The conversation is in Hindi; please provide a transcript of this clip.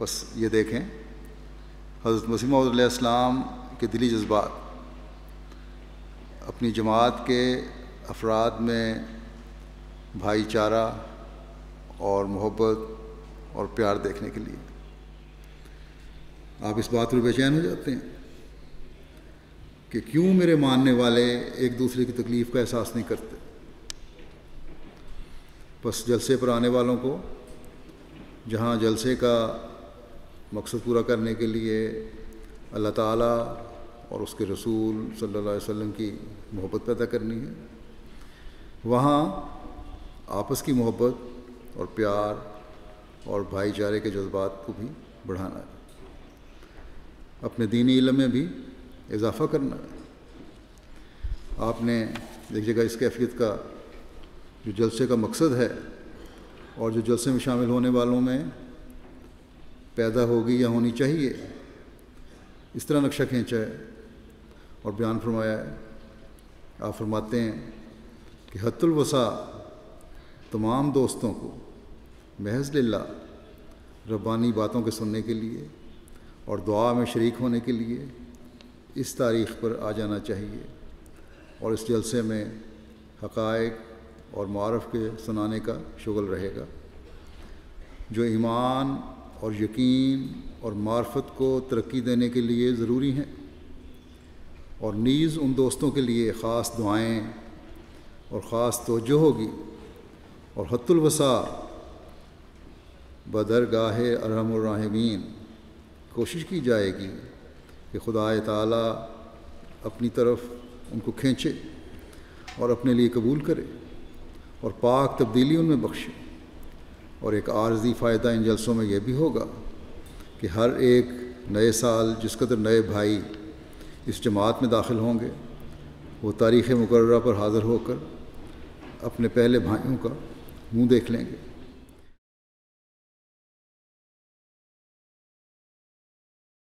बस ये देखें। हज़रत मसीम के दिली जज्बात। अपनी जमात के अफराद में भाईचारा और मोहब्बत और प्यार देखने के लिए। आप इस बात पर बेचैन हो जाते हैं कि क्यों मेरे मानने वाले एक दूसरे की तकलीफ़ का एहसास नहीं करते? बस जलसे पर आने वालों को, जहाँ जलसे का मकसद पूरा करने के लिए अल्लाह ताला और उसके रसूल सल्लल्लाहु अलैहि वसल्लम की मोहब्बत पैदा करनी है। वहाँ आपस की मोहब्बत और प्यार और भाईचारे के जज्बात को भी बढ़ाना है। अपने दीनी इलम में भी इजाफ़ा करना है। आपने देखिएगा इस कैफियत का जो जलसे का मकसद है और जो जलसे में शामिल होने वालों में पैदा होगी या होनी चाहिए। इस तरह नक्शा खींचा है और बयान फरमाया है। आप फरमाते हैं कि हतुलवसा तमाम दोस्तों को महज लिल्ला रब्बानी बातों के सुनने के लिए और दुआ में शरीक होने के लिए इस तारीख़ पर आ जाना चाहिए और इस जलसे में हकायक और मारफ के सुनाने का शुगल रहेगा। जो ईमान और यकीन और मार्फत को तरक्की देने के लिए ज़रूरी हैं। और नीज़ उन दोस्तों के लिए ख़ास दुआएँ और ख़ास तोजो होगी। और हतुलवसा बदरगाह अरहमराहमीन कोशिश की जाएगी कि खुदा ताला अपनी तरफ़ उनको खींचे और अपने लिए कबूल करे और पाक तब्दीली उनमें बख्शे। और एक आर्जी फ़ायदा इन जलसों में यह भी होगा कि हर एक नए साल जिस कदर नए भाई इस जमात में दाखिल होंगे, वो तारीख़ मुकर्रा पर हाज़िर होकर अपने पहले भाइयों का मुँह देख लेंगे।